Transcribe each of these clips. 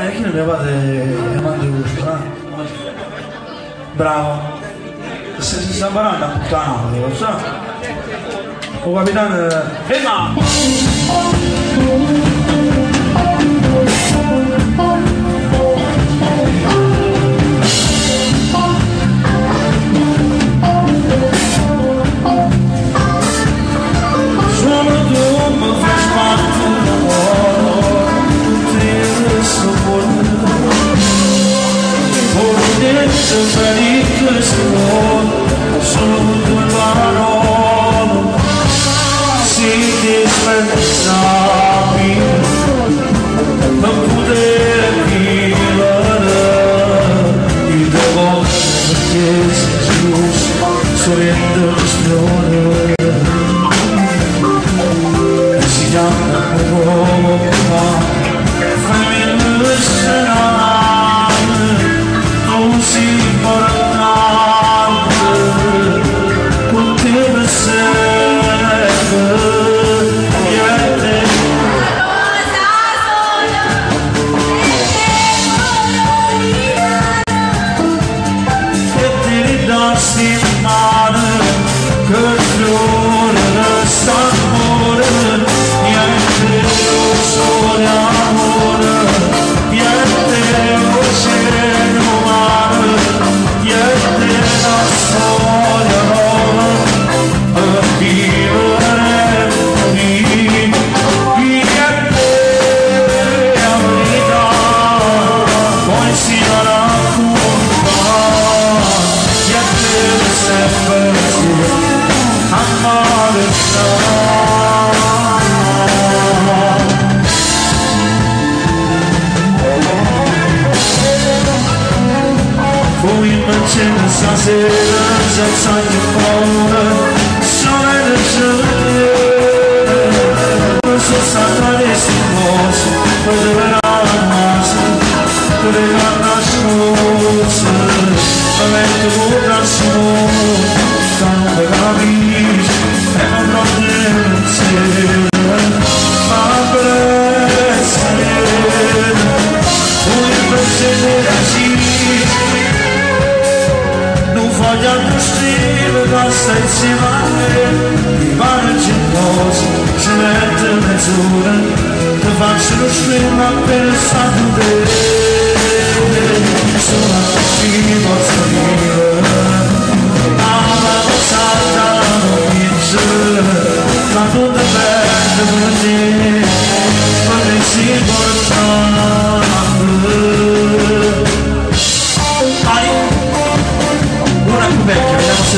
É chi non me ha fatto il mangio giusto, eh? Bravo. Se você si sta parlando, è puttana, lo so. Eh. O oh, capitão, E eh. ma! Lord, so. Boyundan çevirsen seyreden sanki fauna Şöyle şöyle Nasıl saklar esin olsun Ödü ben ağlamazsın Ödü ben voglio altro scrivere, basta insieme a me Rimane geloso, ci mette mezz'ora Ti faccio lo stream appena stato bene. Sono qui posso dire? Ma lo salta non vince Ma tutto è bello per te Ma ne si porta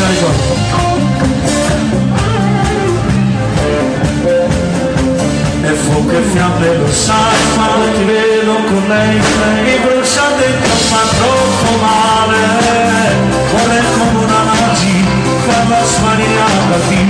se la. E fuoco e fiamme lo sai, ma ti vedo con lei, mi brucia dentro, fa troppo male. Vorrei come una magia, farla smanire di Tutte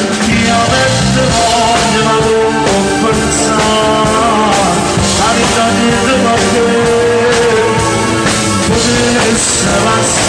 Pensa